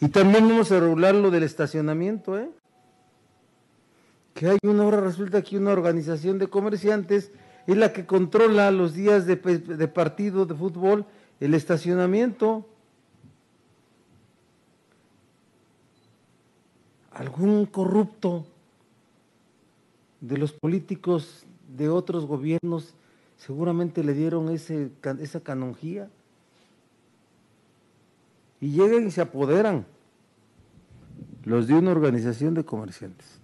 Y también vamos a regular lo del estacionamiento, ¿eh? Que hay una hora, resulta que una organización de comerciantes es la que controla los días de, de partido de fútbol, el estacionamiento. Algún corrupto de los políticos de otros gobiernos seguramente le dieron ese, esa canonjía y llegan y se apoderan los de una organización de comerciantes.